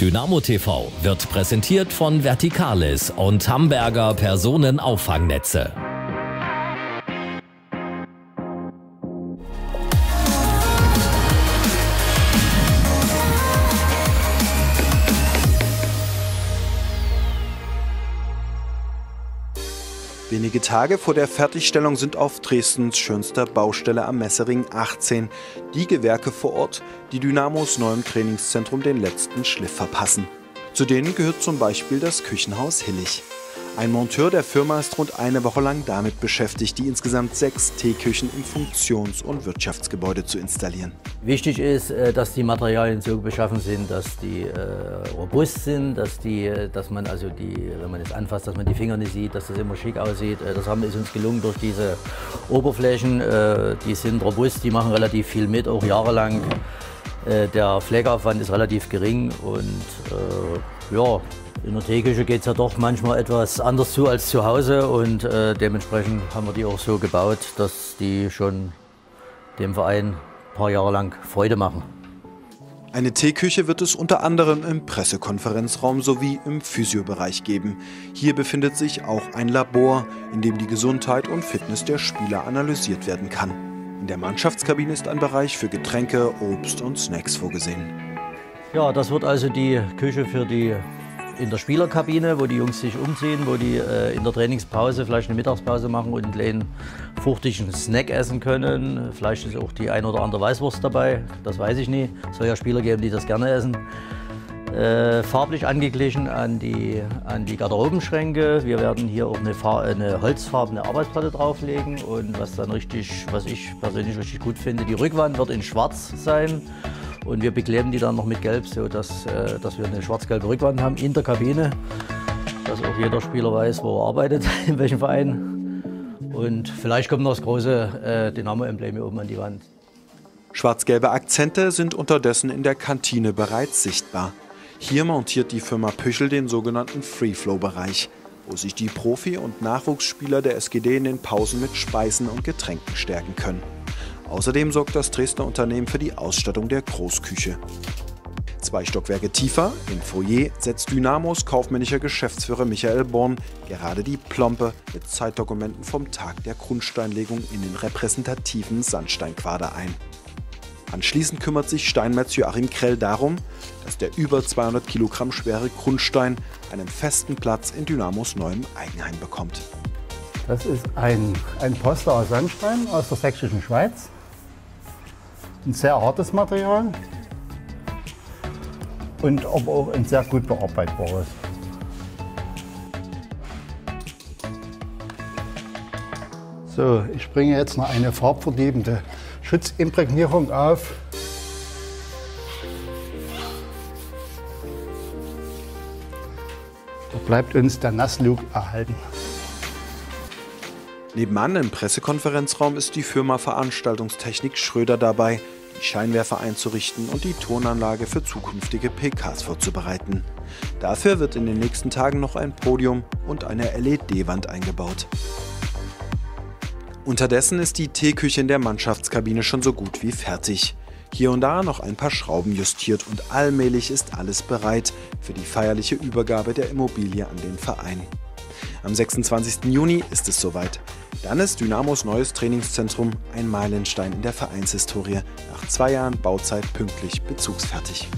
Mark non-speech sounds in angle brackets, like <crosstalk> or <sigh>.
Dynamo TV wird präsentiert von Verticalis und Hamburger Personenauffangnetze. Wenige Tage vor der Fertigstellung sind auf Dresdens schönster Baustelle am Messering 18 die Gewerke vor Ort, die Dynamos neuem Trainingszentrum den letzten Schliff verpassen. Zu denen gehört zum Beispiel das Küchenhaus Hillig. Ein Monteur der Firma ist rund eine Woche lang damit beschäftigt, die insgesamt sechs Teeküchen im Funktions- und Wirtschaftsgebäude zu installieren. Wichtig ist, äh, dass die Materialien so beschaffen sind, dass die äh, robust sind, dass, die, äh, dass man also die, wenn man es anfasst, dass man die Finger nicht sieht, dass das immer schick aussieht. Das haben, ist uns gelungen durch diese Oberflächen. Die sind robust, die machen relativ viel mit, auch jahrelang. Der Pflegeaufwand ist relativ gering und ja, in der Teeküche geht es ja doch manchmal etwas anders zu als zu Hause und äh, dementsprechend haben wir die auch so gebaut, dass die schon dem Verein ein paar Jahre lang Freude machen. Eine Teeküche wird es unter anderem im Pressekonferenzraum sowie im Physiobereich geben. Hier befindet sich auch ein Labor, in dem die Gesundheit und Fitness der Spieler analysiert werden kann. In der Mannschaftskabine ist ein Bereich für Getränke, Obst und Snacks vorgesehen. Ja, das wird also die Küche für die in der Spielerkabine, wo die Jungs sich umziehen, wo die äh, in der Trainingspause vielleicht eine Mittagspause machen und einen fruchtigen Snack essen können. Vielleicht ist auch die ein oder andere Weißwurst dabei, das weiß ich nie. Es soll ja Spieler geben, die das gerne essen. Äh, farblich angeglichen an die, an die Garderobenschränke. Wir werden hier auch eine, eine, holzfarbene Arbeitsplatte drauflegen und was dann richtig, was ich persönlich richtig gut finde, die Rückwand wird in schwarz sein und wir bekleben die dann noch mit Gelb, sodass äh, dass wir eine schwarz-gelbe Rückwand haben in der Kabine, dass auch jeder Spieler weiß, wo er arbeitet, <laughs> in welchem Verein. Und vielleicht kommt noch das große äh, Dynamo-Emblem hier oben an die Wand. Schwarz-gelbe Akzente sind unterdessen in der Kantine bereits sichtbar. Hier montiert die Firma Püchel den sogenannten Free-Flow-Bereich, wo sich die Profi- und Nachwuchsspieler der SGD in den Pausen mit Speisen und Getränken stärken können. Außerdem sorgt das Dresdner Unternehmen für die Ausstattung der Großküche. Zwei Stockwerke tiefer, im Foyer, setzt Dynamos kaufmännischer Geschäftsführer Michael Born gerade die Plombe mit Zeitdokumenten vom Tag der Grundsteinlegung in den repräsentativen Sandsteinquader ein. Anschließend kümmert sich Steinmetz Joachim Krell darum, dass der über 200 Kilogramm schwere Grundstein einen festen Platz in Dynamos neuem Eigenheim bekommt. Das ist ein, ein Poster aus Sandstein aus der sächsischen Schweiz. Ein sehr hartes Material und aber auch ein sehr gut bearbeitbares. So, ich bringe jetzt noch eine farbverliebende Schutzimprägnierung auf. Da bleibt uns der Nasslook erhalten. Nebenan im Pressekonferenzraum ist die Firma Veranstaltungstechnik Schröder dabei, die Scheinwerfer einzurichten und die Tonanlage für zukünftige PKs vorzubereiten. Dafür wird in den nächsten Tagen noch ein Podium und eine LED-Wand eingebaut. Unterdessen ist die Teeküche in der Mannschaftskabine schon so gut wie fertig. Hier und da noch ein paar Schrauben justiert und allmählich ist alles bereit für die feierliche Übergabe der Immobilie an den Verein. Am 26. Juni ist es soweit. Dann ist Dynamos neues Trainingszentrum ein Meilenstein in der Vereinshistorie. Nach zwei Jahren Bauzeit pünktlich bezugsfertig.